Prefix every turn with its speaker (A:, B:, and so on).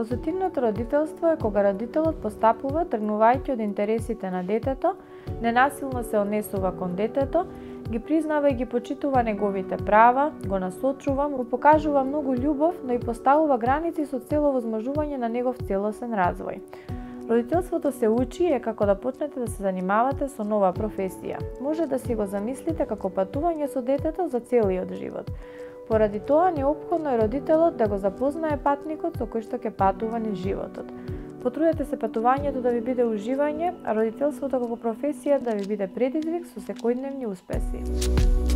A: Позитивното родителство е кога родителот постапува тргнувајќи од интересите на детето, ненасилно се однесува кон детето, ги признава и ги почитува неговите права, го насочува, му покажува многу љубов, но и поставува граници со цело возможување на негов целосен развој. Родителството се учи е како да почнете да се занимавате со нова професија. Може да си го замислите како патување со детето за целиот живот. Поради тоа необходно е родителот да го запознае патникот со кој што ќе патува низ животот. Потрудете се патувањето да ви биде уживање, а родителството како професија да ви биде предизвик со секојдневни успеси.